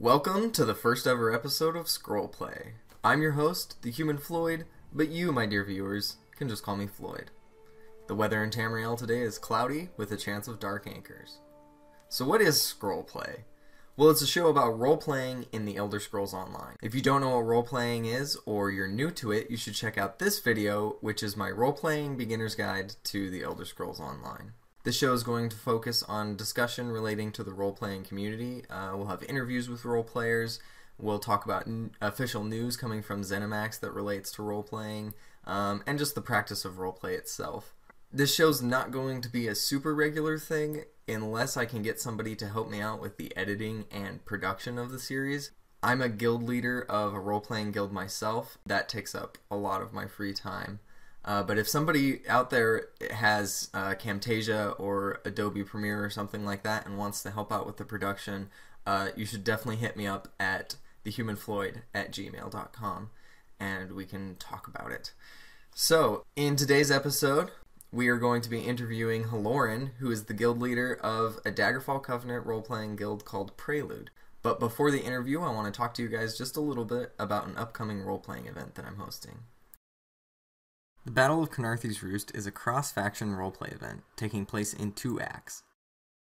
Welcome to the first ever episode of Scrollplay. I'm your host, the human Floyd, but you, my dear viewers, can just call me Floyd. The weather in Tamriel today is cloudy with a chance of dark anchors. So, what is Scrollplay? Well, it's a show about role playing in the Elder Scrolls Online. If you don't know what role playing is, or you're new to it, you should check out this video, which is my role playing beginner's guide to the Elder Scrolls Online. This show is going to focus on discussion relating to the role playing community. Uh, we'll have interviews with role players. We'll talk about n- official news coming from ZeniMax that relates to role playing, um, and just the practice of role play itself. This show's not going to be a super regular thing unless I can get somebody to help me out with the editing and production of the series. I'm a guild leader of a role playing guild myself. That takes up a lot of my free time. Uh, but if somebody out there has uh, Camtasia or Adobe Premiere or something like that and wants to help out with the production, uh, you should definitely hit me up at thehumanfloyd at gmail.com and we can talk about it. So, in today's episode, we are going to be interviewing Halorin, who is the guild leader of a Daggerfall Covenant role playing guild called Prelude. But before the interview, I want to talk to you guys just a little bit about an upcoming role playing event that I'm hosting. The Battle of Khenarthi's Roost is a cross faction roleplay event taking place in two acts.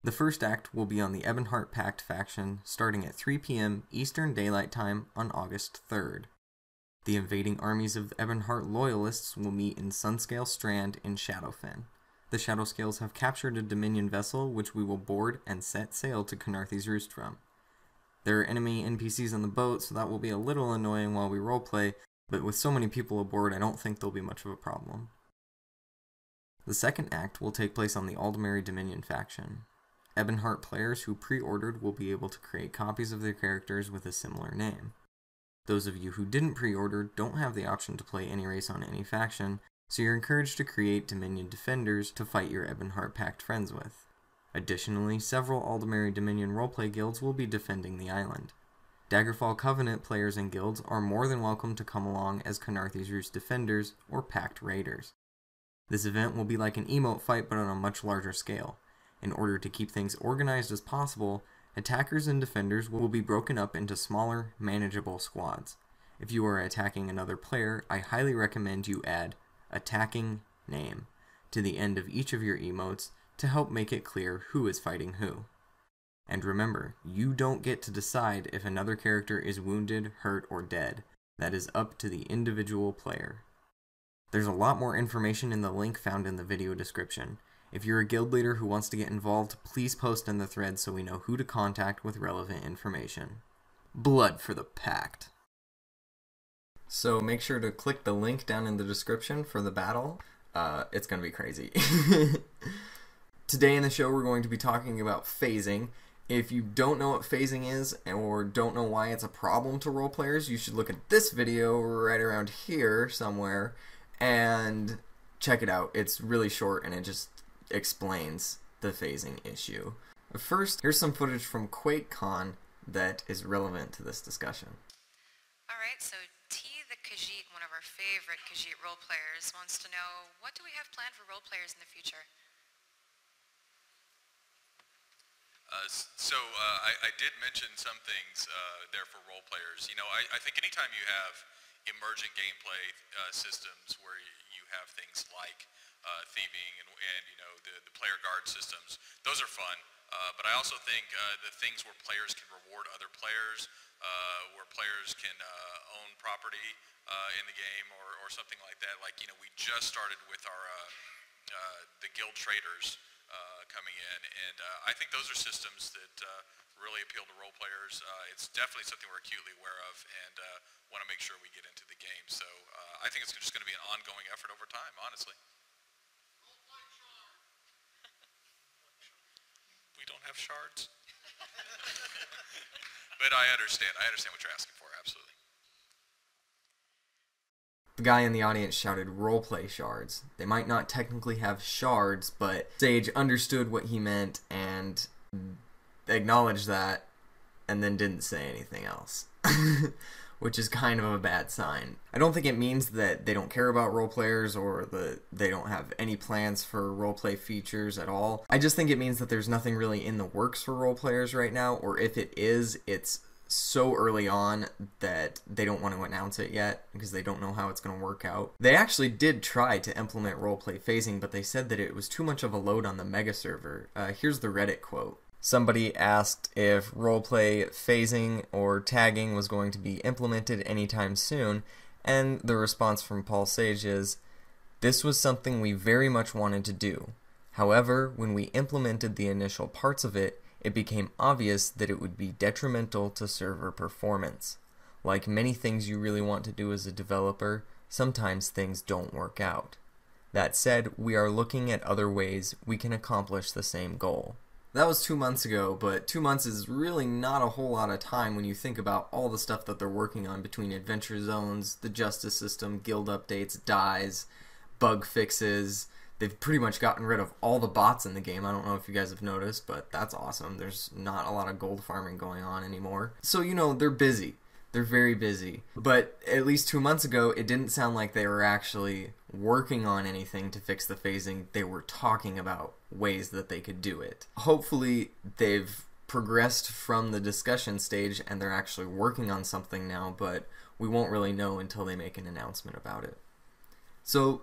The first act will be on the Ebonheart Pact faction starting at 3 p.m. Eastern Daylight Time on August 3rd. The invading armies of the Ebonheart Loyalists will meet in Sunscale Strand in Shadowfen. The Shadowscales have captured a Dominion vessel which we will board and set sail to Khenarthi's Roost from. There are enemy NPCs on the boat, so that will be a little annoying while we roleplay, but with so many people aboard, I don't think there'll be much of a problem. The second act will take place on the Aldmeri Dominion faction. Ebonheart players who pre ordered will be able to create copies of their characters with a similar name. Those of you who didn't pre order don't have the option to play any race on any faction, so you're encouraged to create Dominion Defenders to fight your Ebonheart Pact friends with. Additionally, several Aldmeri Dominion roleplay guilds will be defending the island. Daggerfall Covenant players and guilds are more than welcome to come along as Khenarthi's Roost Defenders or Pact Raiders. This event will be like an emote fight but on a much larger scale. In order to keep things organized as possible, attackers and defenders will be broken up into smaller, manageable squads. If you are attacking another player, I highly recommend you add attacking name to the end of each of your emotes to help make it clear who is fighting who. And remember, you don't get to decide if another character is wounded, hurt, or dead. That is up to the individual player. There's a lot more information in the link found in the video description. If you're a guild leader who wants to get involved, please post in the thread so we know who to contact with relevant information. Blood for the Pact. So make sure to click the link down in the description for the battle. Uh, it's going to be crazy. Today in the show, we're going to be talking about phasing. If you don't know what phasing is or don't know why it's a problem to role players, you should look at this video right around here somewhere and check it out. It's really short and it just explains the phasing issue. First, here's some footage from QuakeCon that is relevant to this discussion. All right, so T the Khajiit, one of our favorite Khajiit role players, wants to know what do we have planned for role players in the future? Uh, so uh, I, I did mention some things uh, there for role players. You know, I, I think anytime you have emergent gameplay uh, systems where you, have things like uh, thieving and, and you know the, the player guard systems, those are fun. But I also think the things where players can reward other players, where players can own property in the game or, or something like that. Like you know, we just started with our the guild traders coming in, and uh, I think those are systems that uh, really appeal to role players. Uh, it's definitely something we're acutely aware of, and uh, want to make sure we get into the game. So uh, I think it's just going to be an ongoing effort over time, honestly. we don't have shards. but I understand. I understand what you're asking for. Absolutely. The guy in the audience shouted roleplay shards. They might not technically have shards, but Sage understood what he meant and acknowledged that and then didn't say anything else. Which is kind of a bad sign. I don't think it means that they don't care about role players or that they don't have any plans for roleplay features at all. I just think it means that there's nothing really in the works for role players right now, or if it is, it's so early on that they don't want to announce it yet because they don't know how it's going to work out. They actually did try to implement roleplay phasing, but they said that it was too much of a load on the mega server. Uh, here's the Reddit quote. Somebody asked if roleplay phasing or tagging was going to be implemented anytime soon, and the response from Paul Sage is This was something we very much wanted to do. However, when we implemented the initial parts of it, it became obvious that it would be detrimental to server performance. Like many things you really want to do as a developer, sometimes things don't work out. That said, we are looking at other ways we can accomplish the same goal. That was two months ago, but two months is really not a whole lot of time when you think about all the stuff that they're working on between adventure zones, the justice system, guild updates, dyes, bug fixes, they've pretty much gotten rid of all the bots in the game. I don't know if you guys have noticed, but that's awesome. There's not a lot of gold farming going on anymore. So, you know, they're busy. They're very busy. But at least two months ago, it didn't sound like they were actually working on anything to fix the phasing. They were talking about ways that they could do it. Hopefully, they've progressed from the discussion stage and they're actually working on something now, but we won't really know until they make an announcement about it. So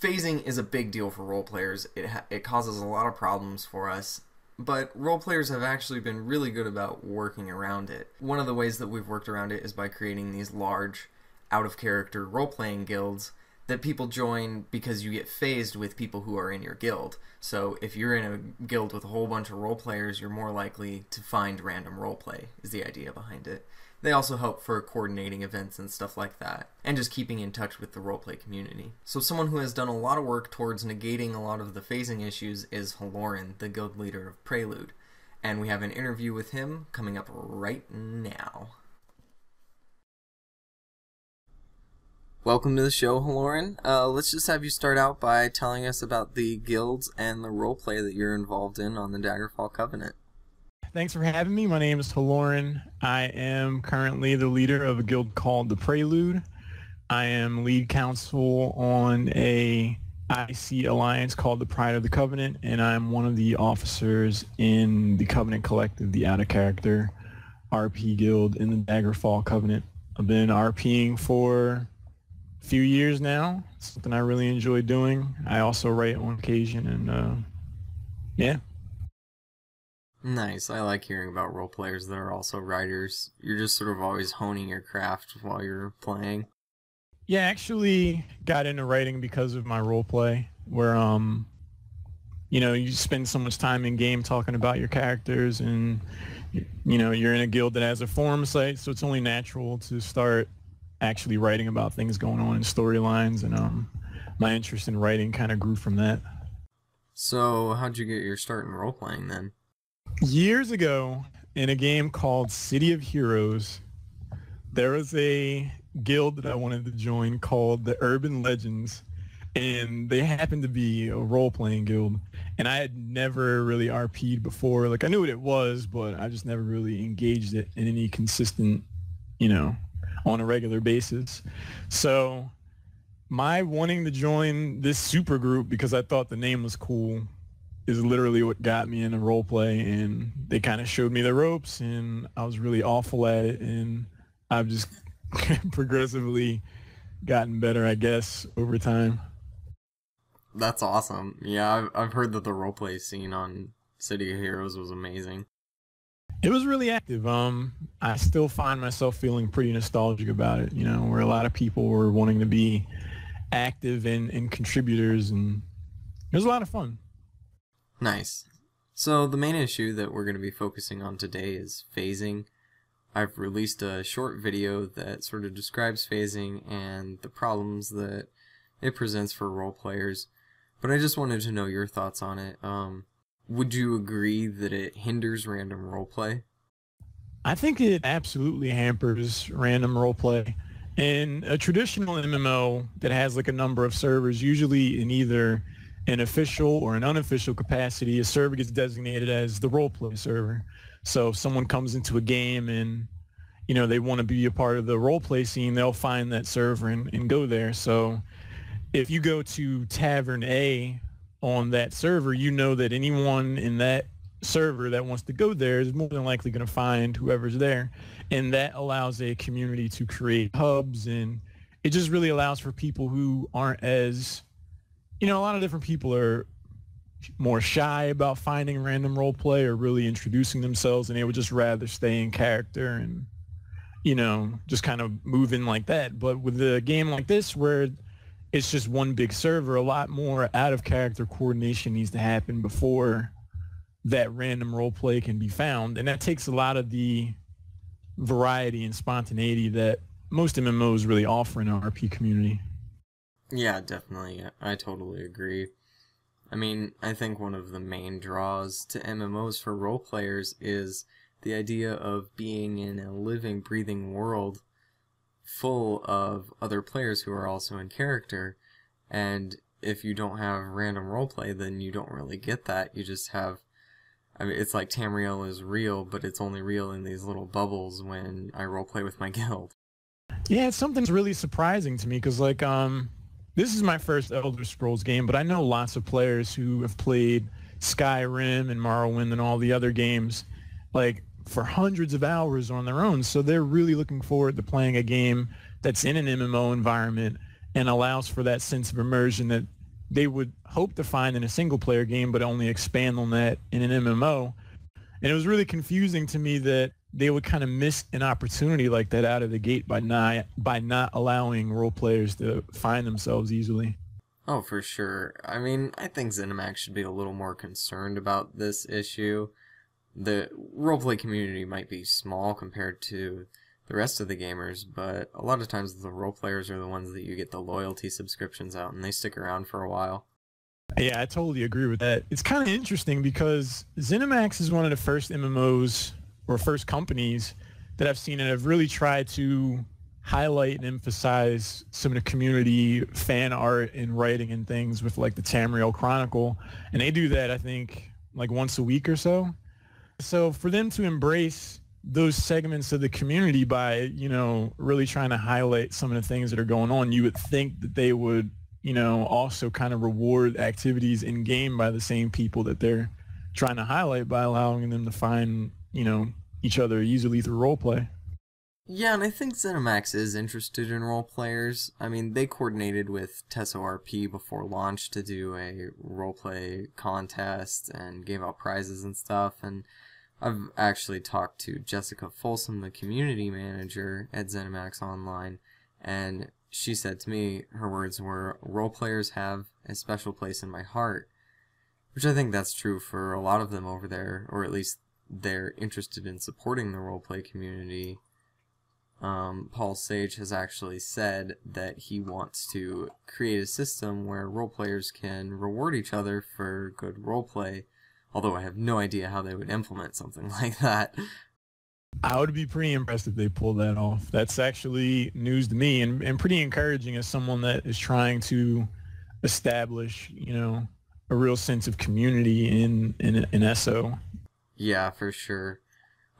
phasing is a big deal for role players. It it causes a lot of problems for us, but role players have actually been really good about working around it. One of the ways that we've worked around it is by creating these large out of character role playing guilds that people join because you get phased with people who are in your guild. So if you're in a guild with a whole bunch of role players, you're more likely to find random role play is the idea behind it. They also help for coordinating events and stuff like that, and just keeping in touch with the roleplay community. So, someone who has done a lot of work towards negating a lot of the phasing issues is Halorin, the guild leader of Prelude. And we have an interview with him coming up right now. Welcome to the show, Halorin. Uh, let's just have you start out by telling us about the guilds and the roleplay that you're involved in on the Daggerfall Covenant. Thanks for having me. My name is Halorin. I am currently the leader of a guild called the Prelude. I am lead counsel on a IC alliance called the Pride of the Covenant, and I'm one of the officers in the Covenant Collective, the out of character RP guild in the Daggerfall Covenant. I've been RPing for a few years now. Something I really enjoy doing. I also write on occasion, and uh, yeah, Nice. I like hearing about role players that are also writers. You're just sort of always honing your craft while you're playing. Yeah, I actually got into writing because of my role play where um you know, you spend so much time in game talking about your characters and you know, you're in a guild that has a forum site, so it's only natural to start actually writing about things going on in storylines and um my interest in writing kind of grew from that. So, how'd you get your start in role playing then? Years ago, in a game called City of Heroes, there was a guild that I wanted to join called the Urban Legends, and they happened to be a role-playing guild. And I had never really RP'd before. Like I knew what it was, but I just never really engaged it in any consistent, you know, on a regular basis. So my wanting to join this super group because I thought the name was cool is literally what got me into role play and they kind of showed me the ropes and I was really awful at it and I've just progressively gotten better I guess over time. That's awesome. Yeah, I've, I've heard that the roleplay scene on City of Heroes was amazing. It was really active. Um, I still find myself feeling pretty nostalgic about it, you know, where a lot of people were wanting to be active and, and contributors and it was a lot of fun. Nice. So the main issue that we're going to be focusing on today is phasing. I've released a short video that sort of describes phasing and the problems that it presents for role players. But I just wanted to know your thoughts on it. Um, would you agree that it hinders random roleplay? I think it absolutely hampers random roleplay. In a traditional MMO that has like a number of servers, usually in either an official or an unofficial capacity, a server gets designated as the roleplay server. So if someone comes into a game and you know they want to be a part of the roleplay scene, they'll find that server and, and go there. So if you go to Tavern A on that server, you know that anyone in that server that wants to go there is more than likely going to find whoever's there. And that allows a community to create hubs and it just really allows for people who aren't as, you know, a lot of different people are more shy about finding random role play or really introducing themselves and they would just rather stay in character and, you know, just kind of move in like that. But with a game like this where it's just one big server, a lot more out of character coordination needs to happen before that random role play can be found. And that takes a lot of the variety and spontaneity that most MMOs really offer in our RP community. Yeah, definitely. I totally agree. I mean, I think one of the main draws to MMOs for role players is the idea of being in a living, breathing world full of other players who are also in character. And if you don't have random roleplay, then you don't really get that. You just have I mean, it's like Tamriel is real, but it's only real in these little bubbles when I roleplay with my guild. Yeah, it's something that's really surprising to me because, like, um, this is my first Elder Scrolls game, but I know lots of players who have played Skyrim and Morrowind and all the other games, like, for hundreds of hours on their own. So they're really looking forward to playing a game that's in an MMO environment and allows for that sense of immersion that they would hope to find in a single player game, but only expand on that in an MMO. And it was really confusing to me that they would kind of miss an opportunity like that out of the gate by not by not allowing role players to find themselves easily. Oh, for sure. I mean, I think ZeniMax should be a little more concerned about this issue. The roleplay community might be small compared to the rest of the gamers, but a lot of times the role players are the ones that you get the loyalty subscriptions out and they stick around for a while. Yeah, I totally agree with that. It's kind of interesting because ZeniMax is one of the first MMOs or first companies that I've seen and have really tried to highlight and emphasize some of the community fan art and writing and things with like the Tamriel Chronicle. And they do that, I think, like once a week or so. So for them to embrace those segments of the community by, you know, really trying to highlight some of the things that are going on, you would think that they would, you know, also kind of reward activities in game by the same people that they're trying to highlight by allowing them to find, you know, each other easily through role play. Yeah, and I think ZeniMax is interested in role players. I mean, they coordinated with TESO-RP before launch to do a role play contest and gave out prizes and stuff, and I've actually talked to Jessica Folsom, the community manager at ZeniMax Online, and she said to me, her words were, role players have a special place in my heart, which I think that's true for a lot of them over there, or at least they're interested in supporting the roleplay community. Um, Paul Sage has actually said that he wants to create a system where role players can reward each other for good roleplay although I have no idea how they would implement something like that. I would be pretty impressed if they pulled that off. That's actually news to me and, and pretty encouraging as someone that is trying to establish, you know, a real sense of community in, in, in ESO. Yeah, for sure.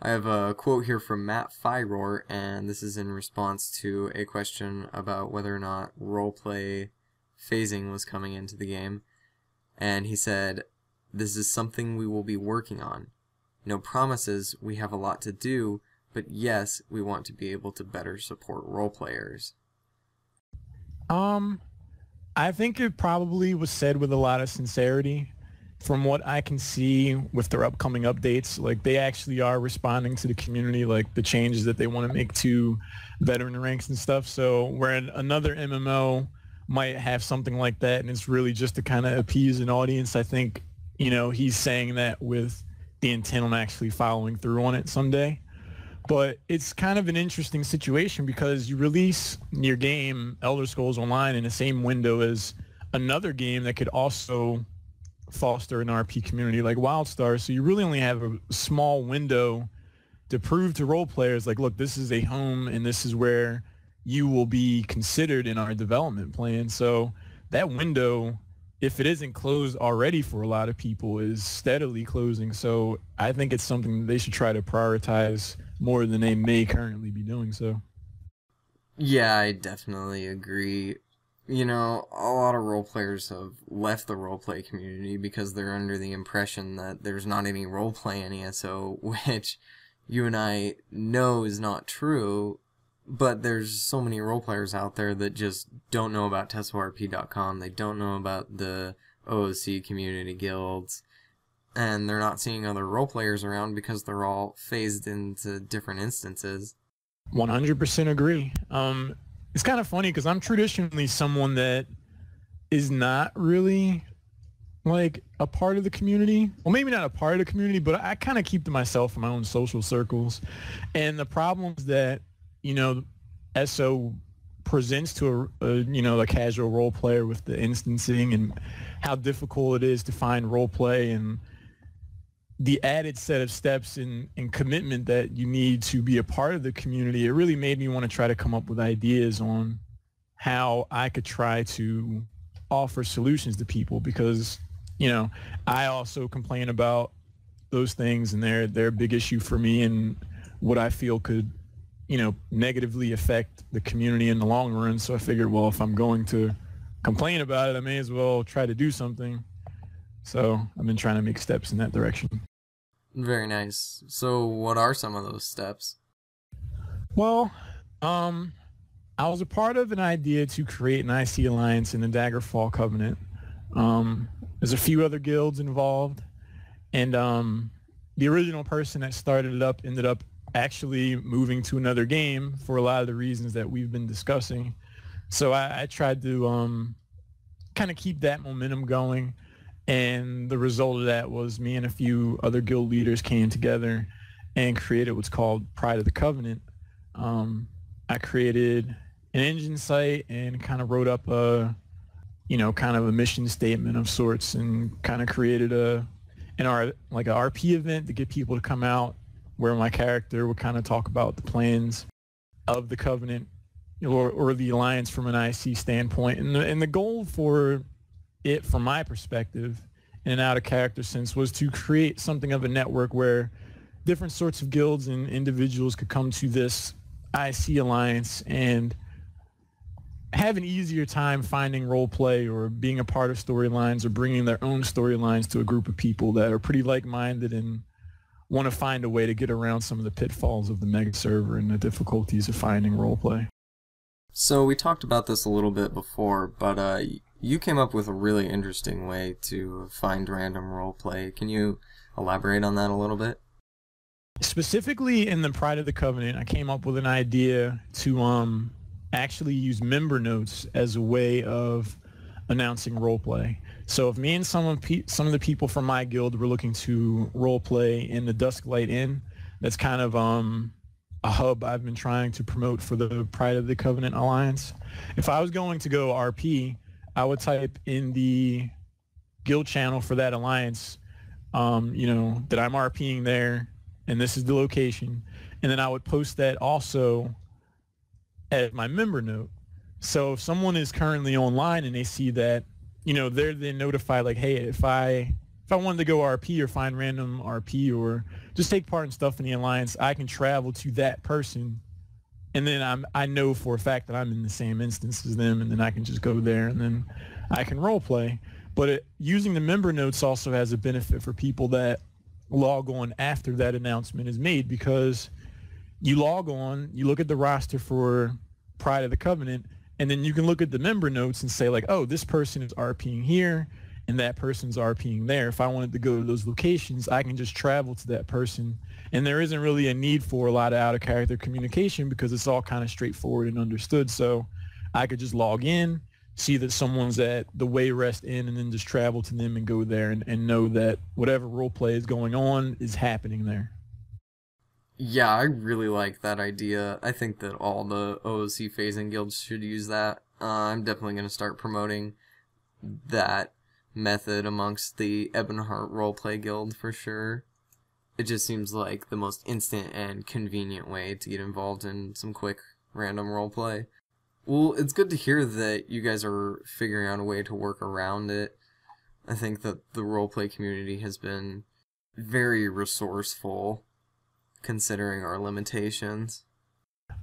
I have a quote here from Matt Firor, and this is in response to a question about whether or not roleplay phasing was coming into the game. And he said, this is something we will be working on. No promises, we have a lot to do, but yes, we want to be able to better support role players. Um, I think it probably was said with a lot of sincerity. From what I can see with their upcoming updates, like they actually are responding to the community, like the changes that they want to make to veteran ranks and stuff. So where another MMO might have something like that and it's really just to kind of appease an audience, I think you know, he's saying that with the intent on actually following through on it someday. But it's kind of an interesting situation because you release your game, Elder Scrolls Online, in the same window as another game that could also foster an RP community like WildStar. So you really only have a small window to prove to role players like, look, this is a home and this is where you will be considered in our development plan. So that window if it isn't closed already for a lot of people, is steadily closing. So I think it's something they should try to prioritize more than they may currently be doing so. Yeah, I definitely agree. You know, a lot of role players have left the roleplay community because they're under the impression that there's not any role roleplay in ESO, which you and I know is not true. But there's so many role players out there that just don't know about TESO-RP.com. They don't know about the OOC community guilds. And they're not seeing other role players around because they're all phased into different instances. 100% agree. Um, it's kind of funny because I'm traditionally someone that is not really like a part of the community. Well, maybe not a part of the community, but I kind of keep to myself in my own social circles. And the problems that, you know, SO presents to a, a you know, a casual role player with the instancing and how difficult it is to find role play and the added set of steps and, and commitment that you need to be a part of the community, it really made me want to try to come up with ideas on how I could try to offer solutions to people because, you know, I also complain about those things and they're they're a big issue for me and what I feel could, you know, negatively affect the community in the long run. So I figured, well, if I'm going to complain about it, I may as well try to do something. So I've been trying to make steps in that direction. Very nice. So what are some of those steps? Well, um, I was a part of an idea to create an IC alliance in the Daggerfall Covenant. Um, there's a few other guilds involved, and um, the original person that started it up ended up actually moving to another game for a lot of the reasons that we've been discussing. So I, I tried to um, kind of keep that momentum going. And the result of that was me and a few other guild leaders came together and created what's called Pride of the Covenant. Um, I created an Enjin site and kind of wrote up a, you know, kind of a mission statement of sorts and kind of created a, an R, like a RP event to get people to come out where my character would kind of talk about the plans of the Covenant or, or the Alliance from an IC standpoint. And the, and the goal for it from my perspective in an out of character sense was to create something of a network where different sorts of guilds and individuals could come to this IC alliance and have an easier time finding role play or being a part of storylines or bringing their own storylines to a group of people that are pretty like-minded and want to find a way to get around some of the pitfalls of the mega server and the difficulties of finding role play. So we talked about this a little bit before, but uh, you came up with a really interesting way to find random roleplay. Can you elaborate on that a little bit? Specifically in the Pride of the Covenant, I came up with an idea to um actually use member notes as a way of announcing roleplay. So if me and some of pe- some of the people from my guild were looking to roleplay in the Dusklight Inn, that's kind of um a hub I've been trying to promote for the Pride of the Covenant Alliance. If I was going to go RP, I would type in the guild channel for that alliance, um, you know, that I'm RPing there and this is the location. And then I would post that also at my member note. So if someone is currently online and they see that, you know, they're then notified like, hey, if I if I wanted to go RP or find random RP or just take part in stuff in the alliance, I can travel to that person and then I'm I know for a fact that I'm in the same instance as them, and then I can just go there and then I can role play. But it, using the member notes also has a benefit for people that log on after that announcement is made because you log on, you look at the roster for Pride of the Covenant, and then you can look at the member notes and say like, oh, this person is RPing here and that person's RPing there. If I wanted to go to those locations, I can just travel to that person and there isn't really a need for a lot of out of character communication because it's all kind of straightforward and understood. So I could just log in, see that someone's at the way Wayrest Inn, and then just travel to them and go there and, and know that whatever role play is going on is happening there. Yeah, I really like that idea. I think that all the OOC phasing guilds should use that. Uh, I'm definitely going to start promoting that method amongst the Ebonheart Roleplay Guild for sure it just seems like the most instant and convenient way to get involved in some quick random roleplay. Well, it's good to hear that you guys are figuring out a way to work around it. I think that the roleplay community has been very resourceful considering our limitations.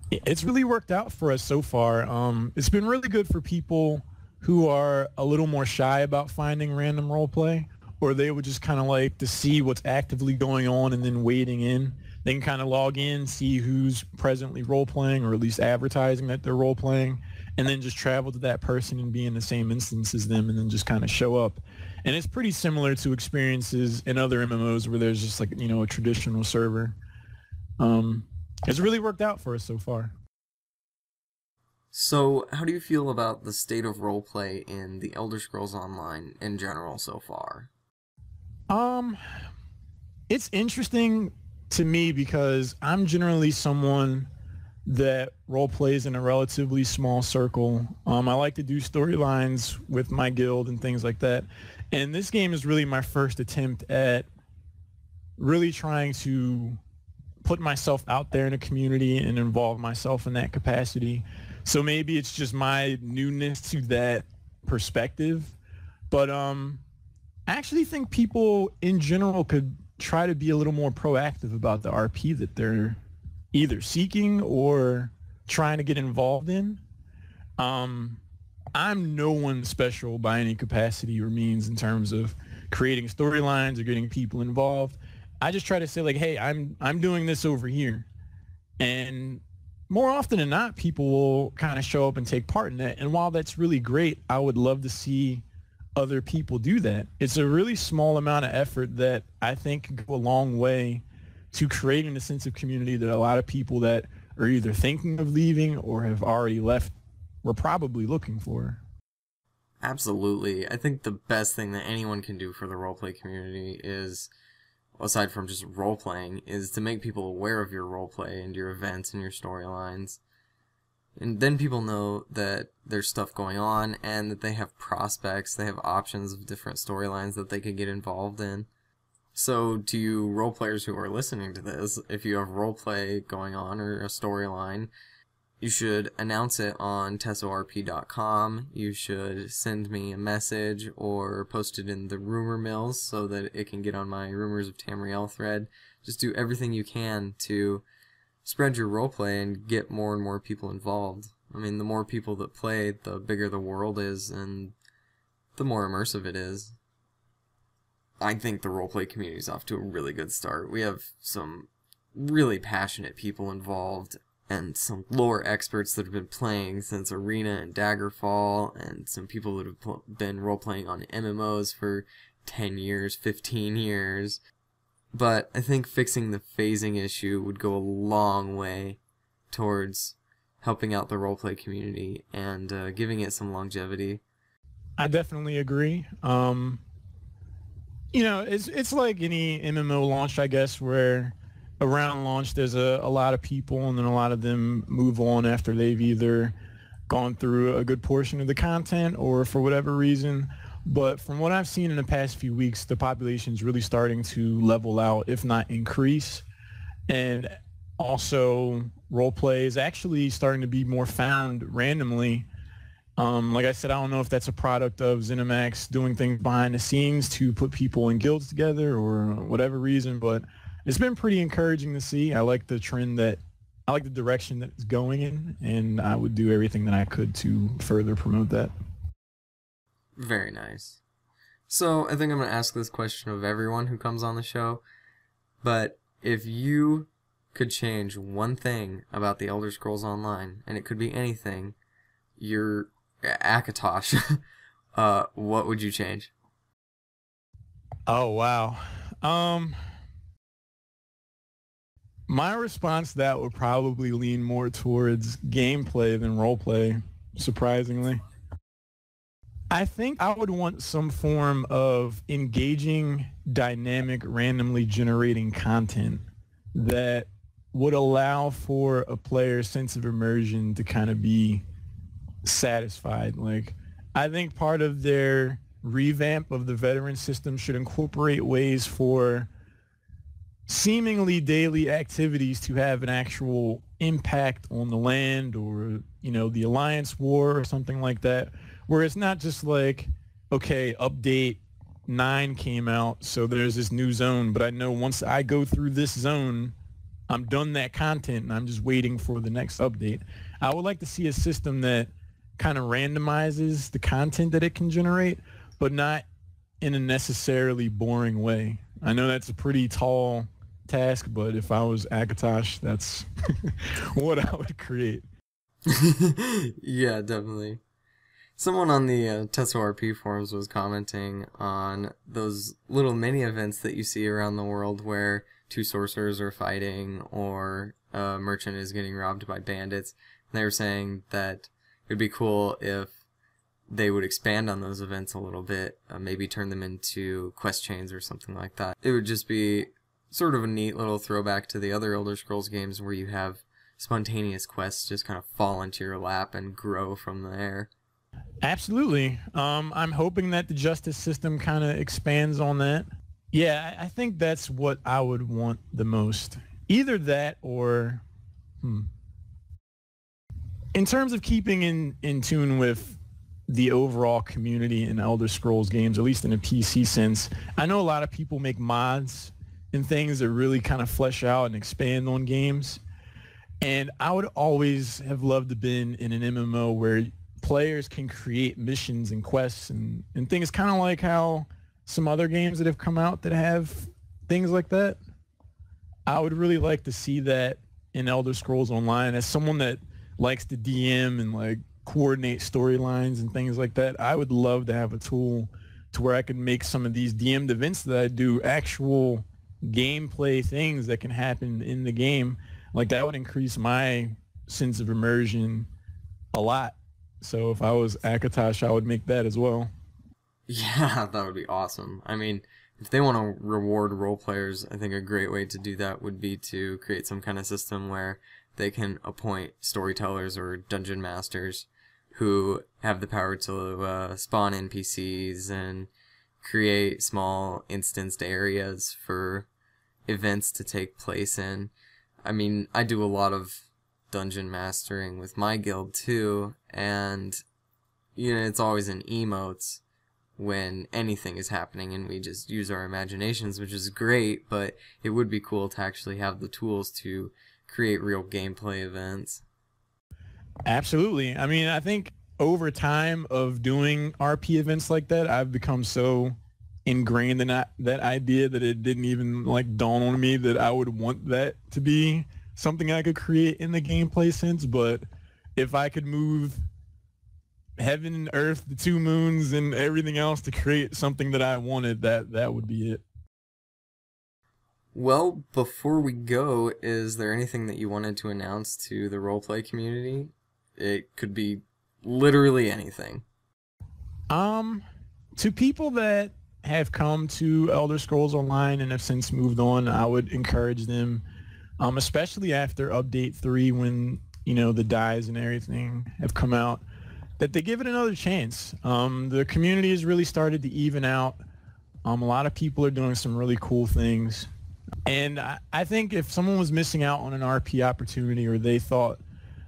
It's really worked out for us so far. Um, it's been really good for people who are a little more shy about finding random role play, or they would just kind of like to see what's actively going on and then wading in. They can kind of log in, see who's presently role playing or at least advertising that they're role playing, and then just travel to that person and be in the same instance as them and then just kind of show up. And it's pretty similar to experiences in other MMOs where there's just like, you know, a traditional server. Um, it's really worked out for us so far. So, how do you feel about the state of roleplay in the Elder Scrolls Online in general so far? Um, it's interesting to me because I'm generally someone that role plays in a relatively small circle. Um, I like to do storylines with my guild and things like that. And this game is really my first attempt at really trying to put myself out there in a community and involve myself in that capacity. So maybe it's just my newness to that perspective. But um, I actually think people in general could try to be a little more proactive about the RP that they're either seeking or trying to get involved in. Um, I'm no one special by any capacity or means in terms of creating storylines or getting people involved. I just try to say like, hey, I'm I'm doing this over here, and more often than not, people will kind of show up and take part in that. And while that's really great, I would love to see other people do that. It's a really small amount of effort that I think go a long way to creating a sense of community that a lot of people that are either thinking of leaving or have already left were probably looking for. Absolutely. I think the best thing that anyone can do for the roleplay community is aside from just role playing is to make people aware of your role play and your events and your storylines. And then people know that there's stuff going on and that they have prospects, they have options of different storylines that they could get involved in. So, to you role players who are listening to this, if you have role play going on or a storyline, you should announce it on TESO-RP.com. You should send me a message or post it in the rumor mills so that it can get on my Rumors of Tamriel thread. Just do everything you can to spread your roleplay and get more and more people involved. I mean, the more people that play, the bigger the world is and the more immersive it is. I think the roleplay community is off to a really good start. We have some really passionate people involved and some lore experts that have been playing since Arena and Daggerfall, and some people that have been role playing on MMOs for 10 years, 15 years. But I think fixing the phasing issue would go a long way towards helping out the roleplay community and uh, giving it some longevity. I definitely agree. Um, you know, it's it's like any MMO launch, I guess, where around launch there's a, a lot of people and then a lot of them move on after they've either gone through a good portion of the content or for whatever reason. But from what I've seen in the past few weeks, the population is really starting to level out, if not increase. And also role play is actually starting to be more found randomly um, like I said, I don't know if that's a product of ZeniMax doing things behind the scenes to put people in guilds together or whatever reason, but it's been pretty encouraging to see. I like the trend that I like the direction that it's going in, and I would do everything that I could to further promote that. Very nice. So I think I'm going to ask this question of everyone who comes on the show, but if you could change one thing about the Elder Scrolls Online, and it could be anything, you're Akatosh, uh, what would you change? Oh wow. Um my response to that would probably lean more towards gameplay than roleplay, surprisingly. I think I would want some form of engaging, dynamic, randomly generating content that would allow for a player's sense of immersion to kind of be satisfied. Like, I think part of their revamp of the veteran system should incorporate ways for seemingly daily activities to have an actual impact on the land or, you know, the alliance war or something like that, where it's not just like, okay, update 9 came out, so there's this new zone, but I know once I go through this zone, I'm done that content and I'm just waiting for the next update. I would like to see a system that kind of randomizes the content that it can generate, but not in a necessarily boring way. I know that's a pretty tall task, but if I was Akatosh, that's what I would create. yeah, definitely. Someone on the uh, RP forums was commenting on those little mini events that you see around the world where two sorcerers are fighting or a merchant is getting robbed by bandits. And they were saying that it would be cool if they would expand on those events a little bit, uh, maybe turn them into quest chains or something like that. It would just be sort of a neat little throwback to the other Elder Scrolls games where you have spontaneous quests just kind of fall into your lap and grow from there. Absolutely. Um, I'm hoping that the justice system kind of expands on that. Yeah, I think that's what I would want the most. Either that or, hmm. In terms of keeping in, in tune with the overall community in Elder Scrolls games, at least in a PC sense, I know a lot of people make mods and things that really kind of flesh out and expand on games. And I would always have loved to been in an MMO where players can create missions and quests and, and things kind of like how some other games that have come out that have things like that. I would really like to see that in Elder Scrolls Online as someone that likes to DM and like coordinate storylines and things like that. I would love to have a tool to where I could make some of these DM'd events that I do actual gameplay things that can happen in the game. Like that would increase my sense of immersion a lot so if I was Akatosh, I would make that as well. Yeah, that would be awesome. I mean, if they want to reward role players, I think a great way to do that would be to create some kind of system where they can appoint storytellers or dungeon masters who have the power to uh, spawn NPCs and create small instanced areas for events to take place in. I mean, I do a lot of dungeon mastering with my guild too, and you know it's always in emotes when anything is happening and we just use our imaginations which is great but it would be cool to actually have the tools to create real gameplay events absolutely i mean i think over time of doing rp events like that i've become so ingrained in that, that idea that it didn't even like dawn on me that i would want that to be something i could create in the gameplay sense but if I could move heaven and earth, the two moons, and everything else to create something that I wanted, that that would be it. Well, before we go, is there anything that you wanted to announce to the roleplay community? It could be literally anything. Um, to people that have come to Elder Scrolls Online and have since moved on, I would encourage them, um, especially after Update 3 when you know, the dyes and everything have come out, that they give it another chance. Um, the community has really started to even out. Um, a lot of people are doing some really cool things. And I, I think if someone was missing out on an RP opportunity or they thought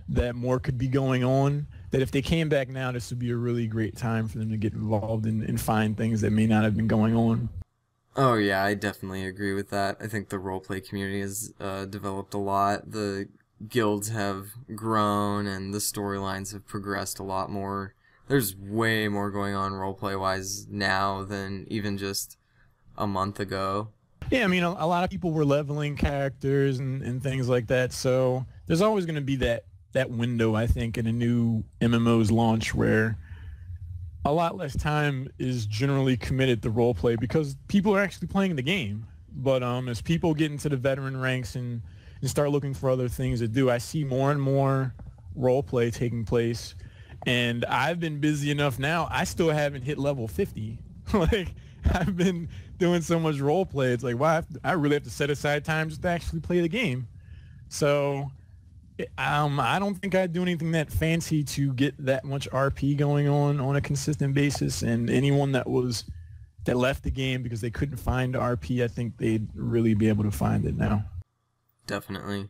that more could be going on, that if they came back now, this would be a really great time for them to get involved and, and find things that may not have been going on. Oh yeah, I definitely agree with that. I think the roleplay community has uh, developed a lot. The guilds have grown and the storylines have progressed a lot more. There's way more going on roleplay wise now than even just a month ago. Yeah, I mean, a, a lot of people were leveling characters and, and things like that. So there's always going to be that that window, I think, in a new MMO's launch where a lot less time is generally committed to roleplay because people are actually playing the game. But um, as people get into the veteran ranks and and start looking for other things to do. I see more and more role play taking place and I've been busy enough now. I still haven't hit level 50. like I've been doing so much role play. It's like, wow, I really have to set aside time just to actually play the game. So um, I don't think I'd do anything that fancy to get that much RP going on on a consistent basis. And anyone that was that left the game because they couldn't find RP, I think they'd really be able to find it now. Definitely.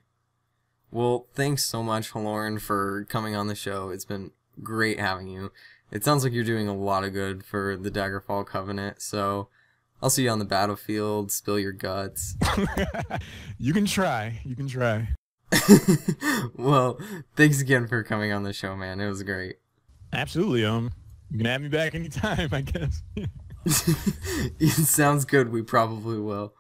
Well, thanks so much, Lauren, for coming on the show. It's been great having you. It sounds like you're doing a lot of good for the Daggerfall Covenant, so I'll see you on the battlefield, spill your guts. you can try. You can try. well, thanks again for coming on the show, man. It was great. Absolutely. Um, you can have me back anytime, I guess. it sounds good. We probably will.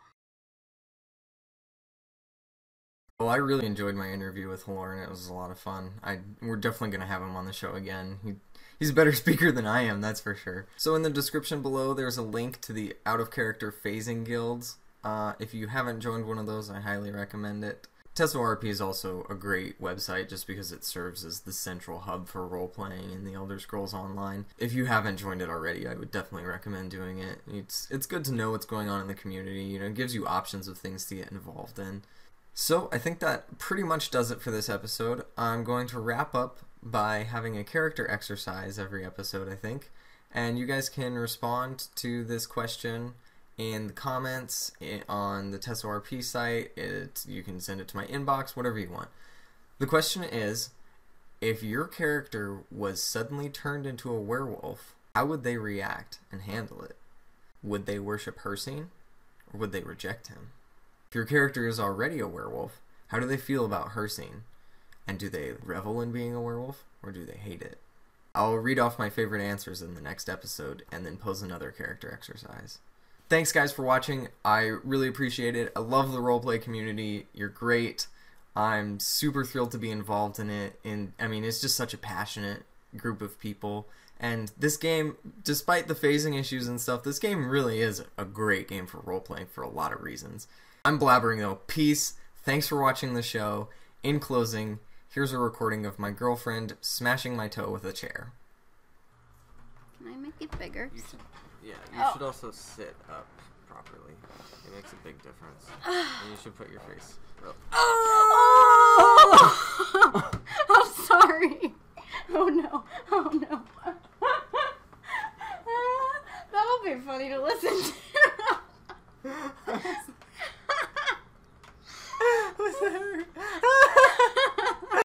Well, I really enjoyed my interview with Lauren. It was a lot of fun. I we're definitely gonna have him on the show again. He he's a better speaker than I am, that's for sure. So in the description below, there's a link to the out of character phasing guilds. Uh, if you haven't joined one of those, I highly recommend it. TESO-RP is also a great website just because it serves as the central hub for role playing in the Elder Scrolls Online. If you haven't joined it already, I would definitely recommend doing it. It's it's good to know what's going on in the community. You know, it gives you options of things to get involved in. So I think that pretty much does it for this episode. I'm going to wrap up by having a character exercise every episode, I think. And you guys can respond to this question in the comments eh, on the TESO-RP site. It, you can send it to my inbox, whatever you want. The question is if your character was suddenly turned into a werewolf, how would they react and handle it? Would they worship Hircine or would they reject him? If your character is already a werewolf, how do they feel about Hircine? And do they revel in being a werewolf or do they hate it? I'll read off my favorite answers in the next episode and then pose another character exercise. Thanks, guys, for watching. I really appreciate it. I love the roleplay community. You're great. I'm super thrilled to be involved in it. And I mean, it's just such a passionate group of people. And this game, despite the phasing issues and stuff, this game really is a great game for roleplaying for a lot of reasons. I'm blabbering though. Peace. Thanks for watching the show. In closing, here's a recording of my girlfriend smashing my toe with a chair. Can I make it bigger? Yeah, you oh. should also sit up properly. It makes a big difference. and you should put your face. Real. Oh! I'm sorry. Oh no. Oh no. that will be funny to listen to. Was that?